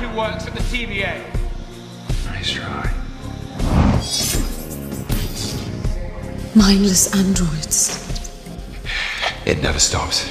who works at the TVA. Nice try. Mindless androids. It never stops.